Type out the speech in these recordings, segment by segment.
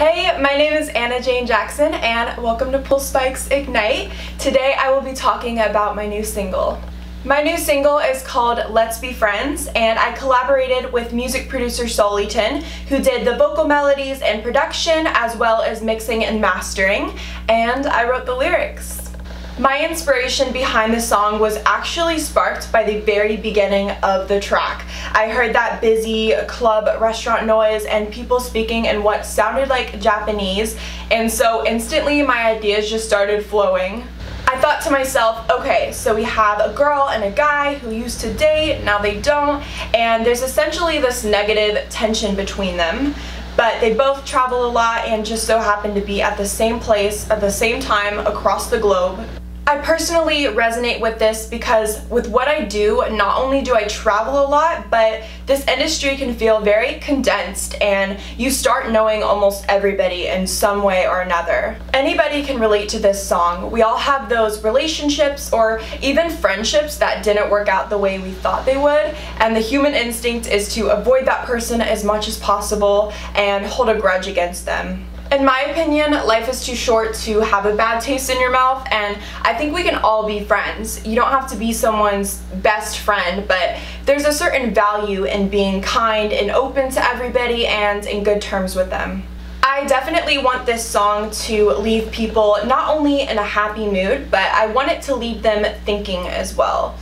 Hey, my name is Anna Jane Jackson and welcome to Pulse Spikes Ignite. Today I will be talking about my new single. My new single is called Let's Be Friends and I collaborated with music producer Soleighton who did the vocal melodies and production as well as mixing and mastering and I wrote the lyrics. My inspiration behind the song was actually sparked by the very beginning of the track. I heard that busy club restaurant noise and people speaking in what sounded like Japanese. And so instantly my ideas just started flowing. I thought to myself, okay, so we have a girl and a guy who used to date, now they don't, and there's essentially this negative tension between them. But they both travel a lot and just so happen to be at the same place at the same time across the globe I personally resonate with this because with what I do, not only do I travel a lot, but this industry can feel very condensed and you start knowing almost everybody in some way or another. Anybody can relate to this song. We all have those relationships or even friendships that didn't work out the way we thought they would, and the human instinct is to avoid that person as much as possible and hold a grudge against them. In my opinion, life is too short to have a bad taste in your mouth and I think we can all be friends. You don't have to be someone's best friend, but there's a certain value in being kind and open to everybody and in good terms with them. I definitely want this song to leave people not only in a happy mood, but I want it to leave them thinking as well.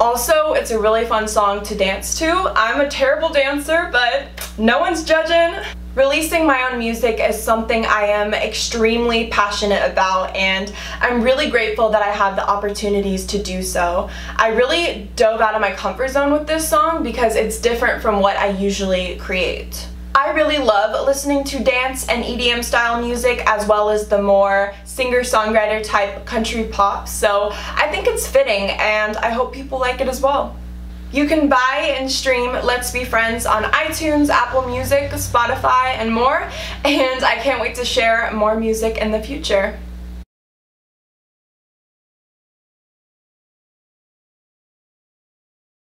Also, it's a really fun song to dance to. I'm a terrible dancer, but no one's judging. Releasing my own music is something I am extremely passionate about and I'm really grateful that I have the opportunities to do so. I really dove out of my comfort zone with this song because it's different from what I usually create. I really love listening to dance and EDM style music as well as the more singer-songwriter type country pop so I think it's fitting and I hope people like it as well. You can buy and stream Let's Be Friends on iTunes, Apple Music, Spotify, and more, and I can't wait to share more music in the future.